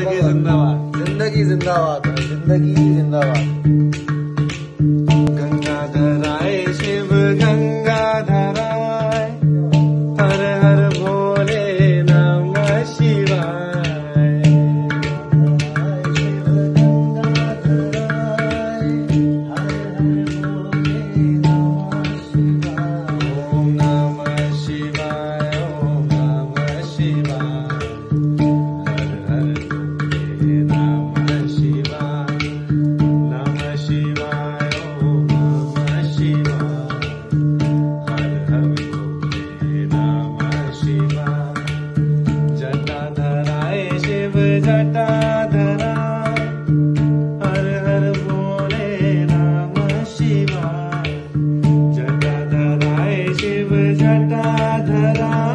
ज़िंदगी जिंदाबाद। ज़िंदगी जिंदाबाद ज़िंदगी जिंदाबाद। Radha